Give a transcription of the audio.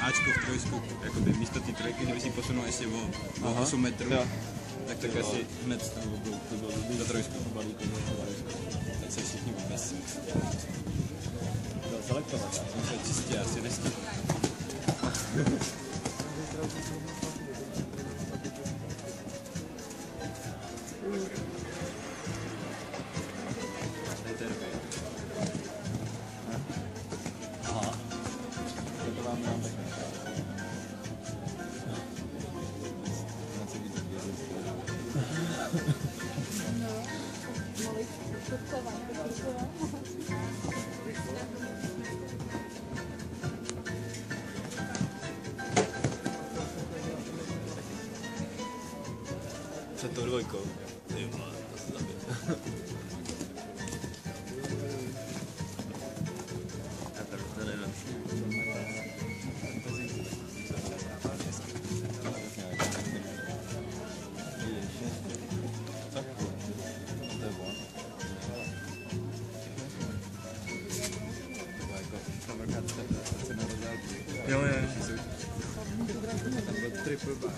Ačko v trojsku, jakoby místo té trojky, že by si posunul ještě o, o 8 metrů, Jo. tak tak asi hned to bylo za trojsku. Teď se všichni vůbec Selektovat. musel čistě asi nestihl. ちょっと俺も行こう。Ja, ja. Tripper bara.